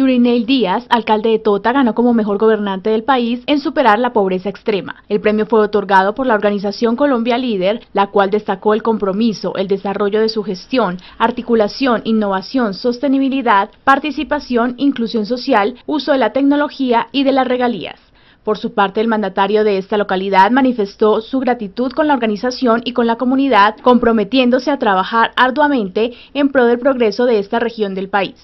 Yurinel Díaz, alcalde de Tota, ganó como mejor gobernante del país en superar la pobreza extrema. El premio fue otorgado por la organización Colombia Líder, la cual destacó el compromiso, el desarrollo de su gestión, articulación, innovación, sostenibilidad, participación, inclusión social, uso de la tecnología y de las regalías. Por su parte, el mandatario de esta localidad manifestó su gratitud con la organización y con la comunidad, comprometiéndose a trabajar arduamente en pro del progreso de esta región del país.